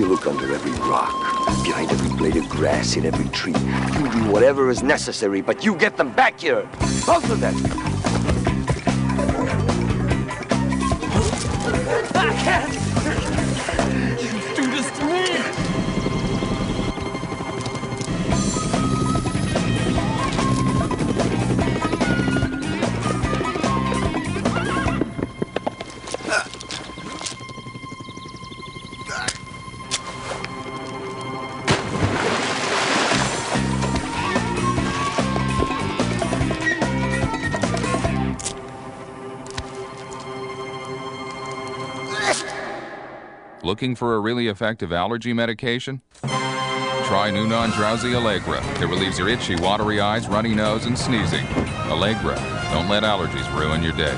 You look under every rock, behind every blade of grass, in every tree. You do whatever is necessary, but you get them back here. Both of them. I can't! You do this to me! Looking for a really effective allergy medication? Try new non-drowsy Allegra. It relieves your itchy, watery eyes, runny nose, and sneezing. Allegra. Don't let allergies ruin your day.